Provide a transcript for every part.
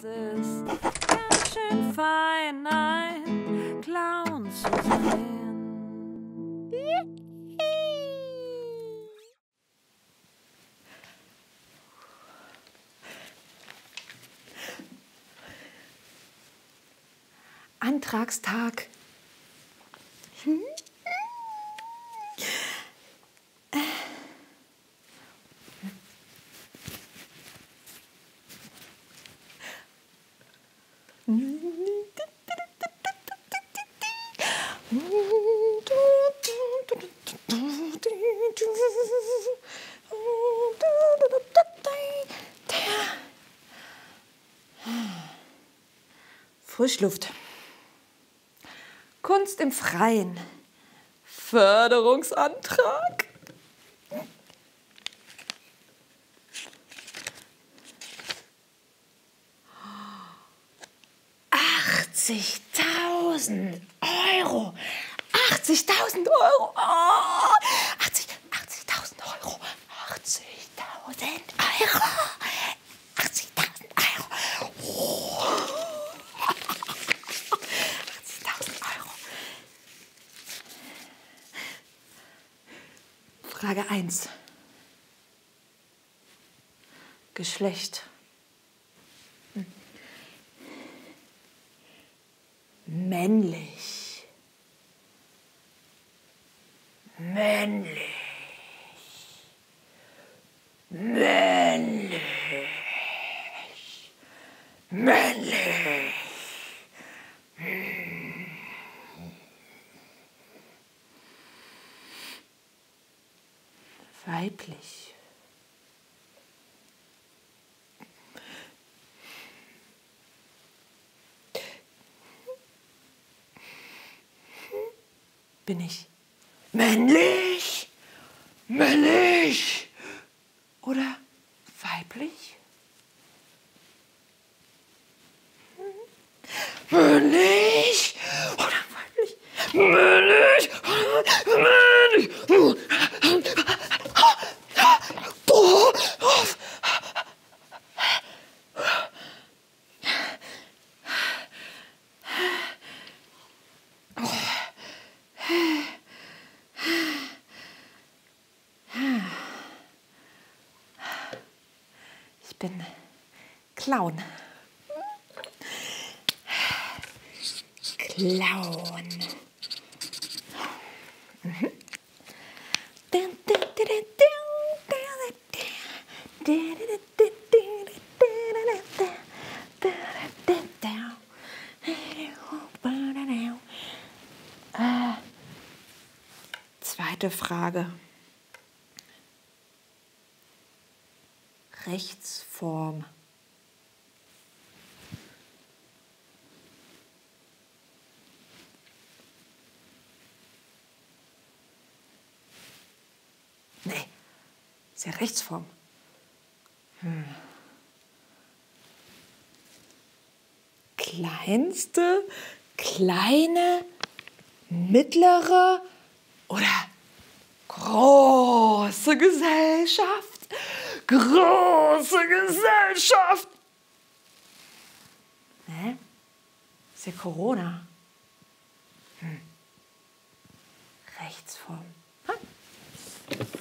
Es ist ganz schön fein, ein Clown zu sein. Antragstag. Frischluft. Kunst im Freien. Förderungsantrag. Achtzigtausend Euro. 80.000 Euro. Oh, 80, 80.000 Euro. 80.000 Euro. 80.000 Euro. Oh. 80.000 Euro. Frage 1. Geschlecht. Männlich. Männlich. Männlich. Männlich. Weiblich. Bin ich männlich? Männlich? Oder weiblich? Männlich? Oder weiblich? Männlich? Männlich? Oh, oh. Bin Clown. Clown. Mhm. Äh, Zweite Frage. Rechtsform. Nee, ist ja Rechtsform. Hm. Kleinste, kleine, mittlere oder große Gesellschaft? Große Gesellschaft! Hä? Ist ja Corona. Hm. Rechtsform. Hm.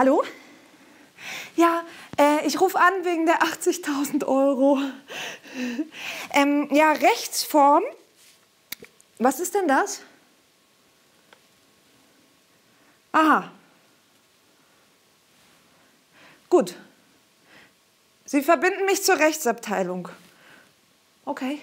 Hallo? Ja, äh, ich rufe an wegen der 80.000 Euro. Ähm, ja, Rechtsform. Was ist denn das? Aha. Gut. Sie verbinden mich zur Rechtsabteilung. Okay.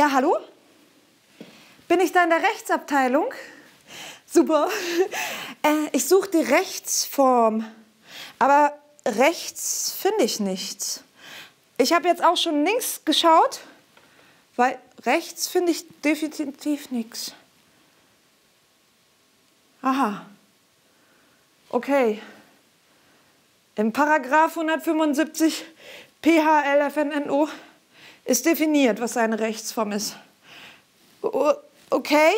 Ja, hallo? Bin ich da in der Rechtsabteilung? Super. Äh, ich suche die Rechtsform. Aber rechts finde ich nichts. Ich habe jetzt auch schon links geschaut, weil rechts finde ich definitiv nichts. Aha. Okay. Im Paragraph 175 PHLFNNO ist definiert, was eine Rechtsform ist. Okay.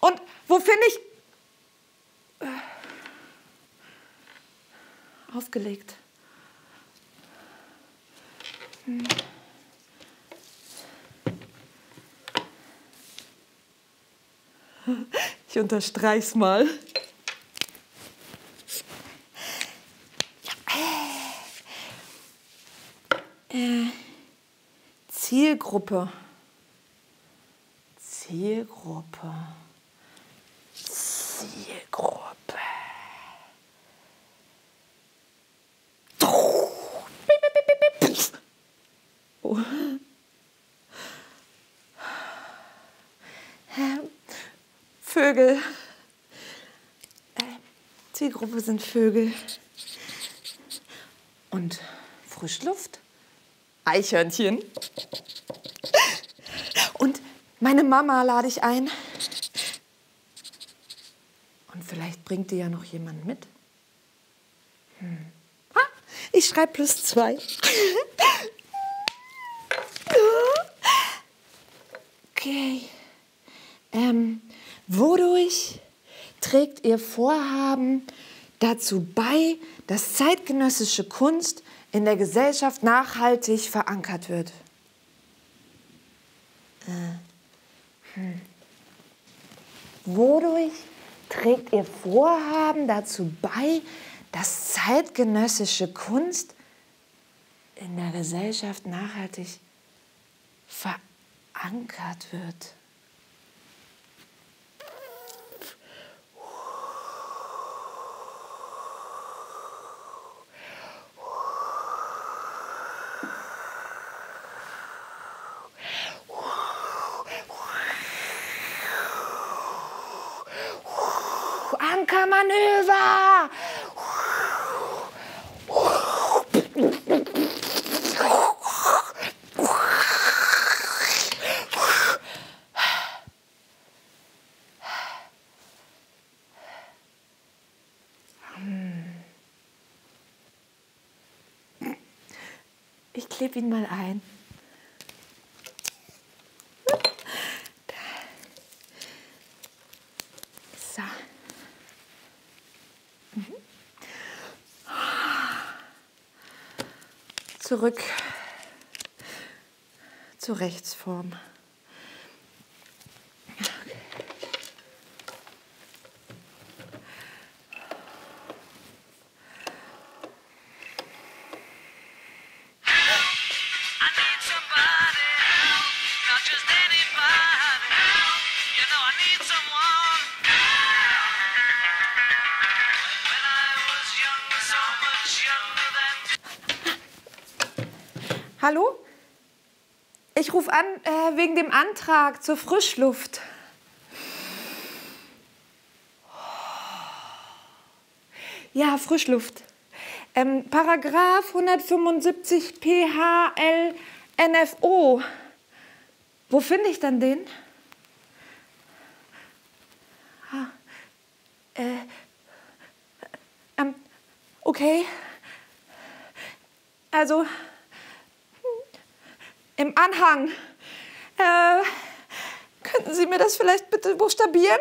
Und wo finde ich... Äh, Aufgelegt. Hm. Ich unterstreich's mal. Äh, Zielgruppe. Zielgruppe. Zielgruppe. Oh. Vögel. Äh, Zielgruppe sind Vögel. Und Frischluft? Eichhörnchen. Meine Mama lade ich ein. Und vielleicht bringt die ja noch jemand mit. Hm. Ah, ich schreibe plus zwei. okay. Ähm, wodurch trägt Ihr Vorhaben dazu bei, dass zeitgenössische Kunst in der Gesellschaft nachhaltig verankert wird? Äh, Wodurch trägt Ihr Vorhaben dazu bei, dass zeitgenössische Kunst in der Gesellschaft nachhaltig verankert wird? Ankermanöver! Ich klebe ihn mal ein. Zurück zur Rechtsform. Ich rufe an äh, wegen dem Antrag zur Frischluft. Ja, Frischluft. Ähm, Paragraph 175 PHL NFO. Wo finde ich dann den? Ah, äh, ähm, okay. Also, im Anhang. Äh, könnten Sie mir das vielleicht bitte buchstabieren?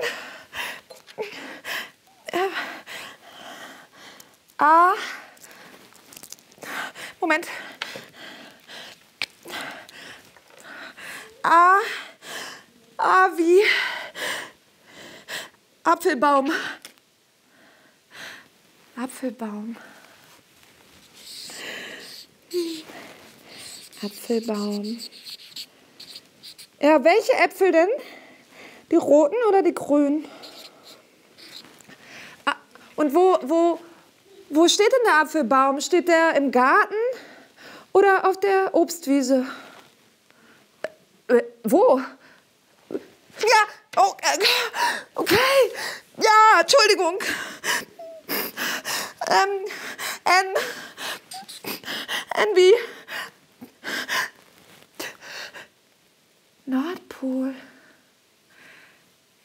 Äh, A. Moment. A. A wie Apfelbaum. Apfelbaum. Apfelbaum. Ja, welche Äpfel denn? Die roten oder die grünen? Ah, und wo, wo, wo steht denn der Apfelbaum? Steht der im Garten oder auf der Obstwiese? Äh, wo? Ja, oh, äh, okay. Ja, Entschuldigung. Ähm, N. N wie? Nordpol.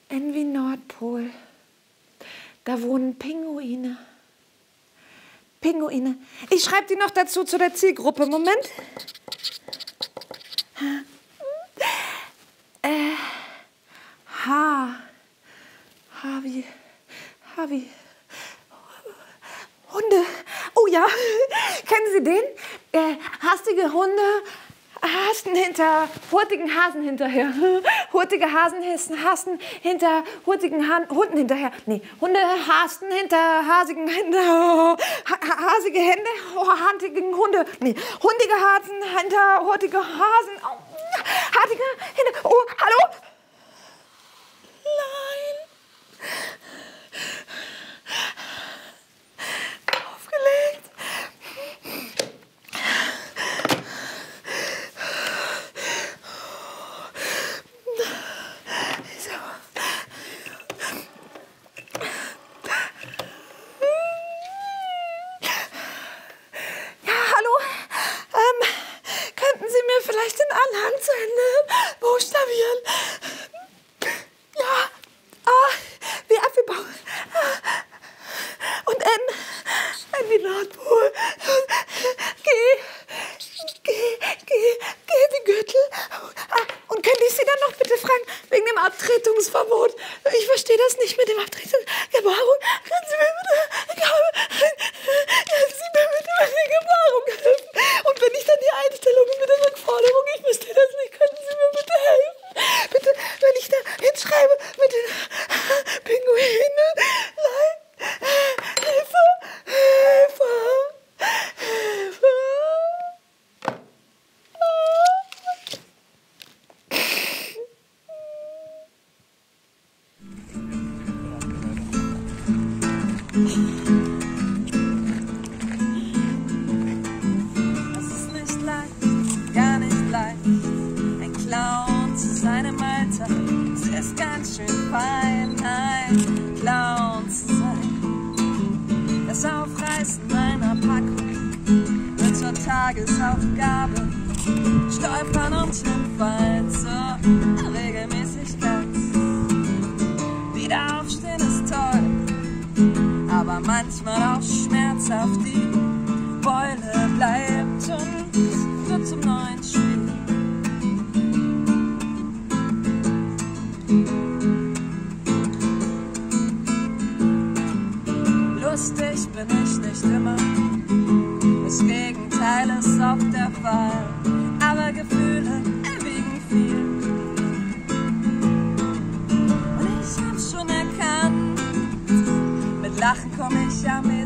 Wie Nordpol. Da wohnen Pinguine. Pinguine. Ich schreibe die noch dazu zu der Zielgruppe. Moment. Äh, H. H wie. H wie. Hunde. Oh ja. Kennen Sie den? Äh, hastige Hunde hasten hinter hurtigen Hasen hinterher. Hurtige Hasen hasten hinter hurtigen Han Hunden hinterher. Nee, Hunde hasten hinter hasigen Hände. ha ha- hasige Hände, handigen Hunde. Nee, hundige Hasen hinter hurtige Hasen. Oh, hartige Hände. Oh, hallo? Nein. Aufgelegt. So. Ja, hallo. Ähm, könnten Sie mir vielleicht den Anhang zu Ende buchstabieren? Ja. A wie Apfelbaum. Und N. N wie Nordpol. G. G. G. G wie Gürtel. Ah, und könnte ich Sie dann noch bitte fragen, wegen dem Abtretungsverbot? Ich verstehe das nicht mit dem Abtretungsgebarung. Können Sie mir Aufgabe, stolpern und hinfallen zur Regelmäßigkeit. Wieder aufstehen ist toll, aber manchmal auch schmerzhaft. Die Beule bleibt und wird zum neuen Spiel. Lustig bin ich nicht immer. Das Gegenteil ist oft der Fall, aber Gefühle erwiegen viel. Und ich hab's schon erkannt, mit Lachen komm ich am